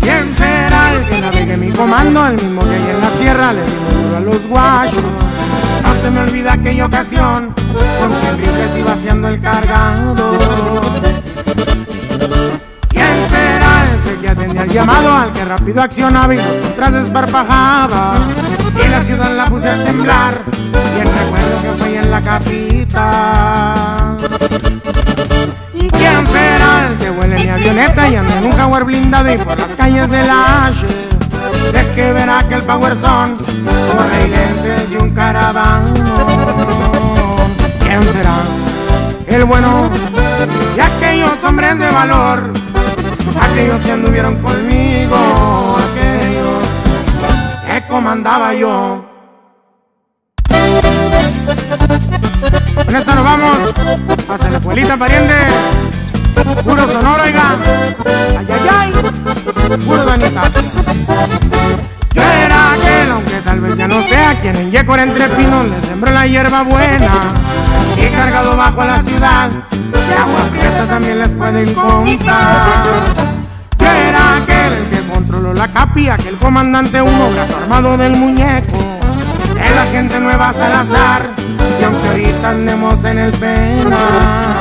¿Quién será el que navegue mi comando? El mismo que en la sierra le dimos duro a los guachos. No se me olvida aquella ocasión, con cien rifles iba haciendo el cargado. ¿Quién será el que atendía al llamado? Al que rápido accionaba y los contras desparpajaba. Y la ciudad la puse a temblar, y el recuerdo que fue en la capital. Blindado y por las calles de la H? De que verá que el Power Son corre y lentes de un caravano. ¿Quién será? El bueno y aquellos hombres de valor, aquellos que anduvieron conmigo, aquellos que comandaba yo. Con esta nos vamos hasta la escuelita pariente. Puro sonoro, oiga. Yo era aquel, aunque tal vez ya no sea quien en Yecor entre pinos le sembró la hierba buena. Y cargado bajo a la ciudad, de agua prieta también les pueden contar. Yo era aquel el que controló la capilla, aquel comandante uno, brazo armado del muñeco. De la gente nueva Salazar, y aunque ahorita andemos en el pena.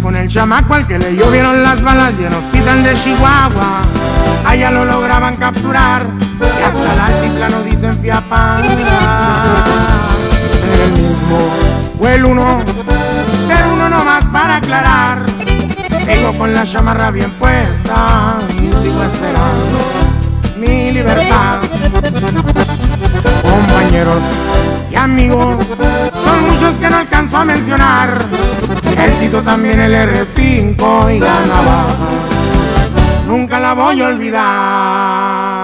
Con el chamaco al que le llovieron las balas y el hospital de Chihuahua. Allá lo lograban capturar y hasta el altiplano dicen fiapán. Ser el mismo o el uno, ser uno nomás para aclarar. Sigo con la chamarra bien puesta y sigo esperando mi libertad. Compañeros y amigos, son muchos que no alcanzo a mencionar. El Tito también el R5 y la navaja. Nunca la voy a olvidar.